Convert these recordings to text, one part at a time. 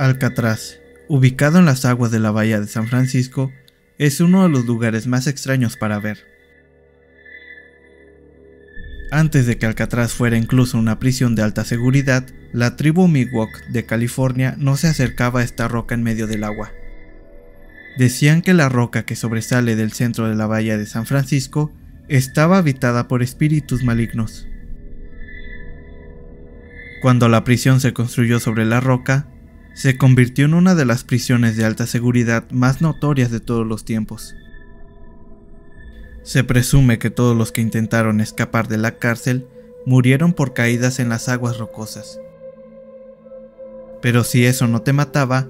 Alcatraz, ubicado en las aguas de la bahía de San Francisco, es uno de los lugares más extraños para ver. Antes de que Alcatraz fuera incluso una prisión de alta seguridad, la tribu Miwok de California no se acercaba a esta roca en medio del agua. Decían que la roca que sobresale del centro de la bahía de San Francisco estaba habitada por espíritus malignos. Cuando la prisión se construyó sobre la roca, se convirtió en una de las prisiones de alta seguridad más notorias de todos los tiempos. Se presume que todos los que intentaron escapar de la cárcel murieron por caídas en las aguas rocosas. Pero si eso no te mataba,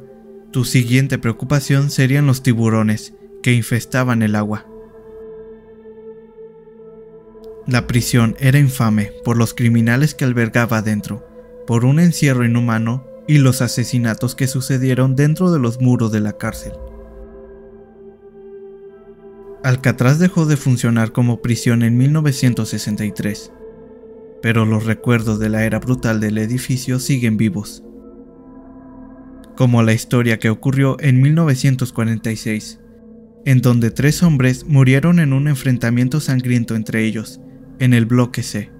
tu siguiente preocupación serían los tiburones que infestaban el agua. La prisión era infame por los criminales que albergaba adentro, por un encierro inhumano y los asesinatos que sucedieron dentro de los muros de la cárcel. Alcatraz dejó de funcionar como prisión en 1963, pero los recuerdos de la era brutal del edificio siguen vivos, como la historia que ocurrió en 1946, en donde tres hombres murieron en un enfrentamiento sangriento entre ellos, en el bloque C.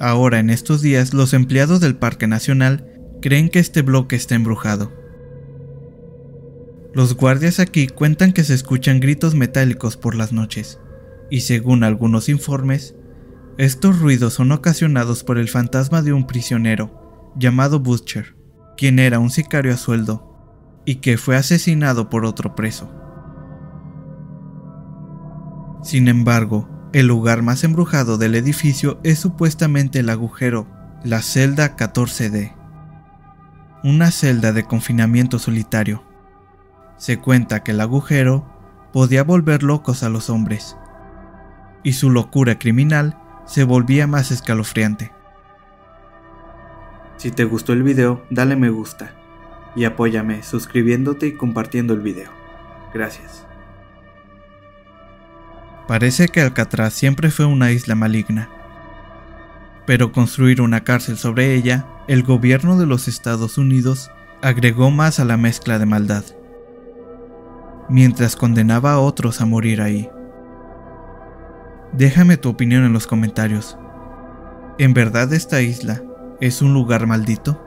Ahora en estos días los empleados del Parque Nacional creen que este bloque está embrujado. Los guardias aquí cuentan que se escuchan gritos metálicos por las noches, y según algunos informes, estos ruidos son ocasionados por el fantasma de un prisionero llamado Butcher, quien era un sicario a sueldo y que fue asesinado por otro preso. Sin embargo, el lugar más embrujado del edificio es supuestamente el agujero, la celda 14D una celda de confinamiento solitario. Se cuenta que el agujero podía volver locos a los hombres, y su locura criminal se volvía más escalofriante. Si te gustó el video, dale me gusta y apóyame suscribiéndote y compartiendo el video. Gracias. Parece que Alcatraz siempre fue una isla maligna, pero construir una cárcel sobre ella, el gobierno de los Estados Unidos agregó más a la mezcla de maldad, mientras condenaba a otros a morir ahí. Déjame tu opinión en los comentarios. ¿En verdad esta isla es un lugar maldito?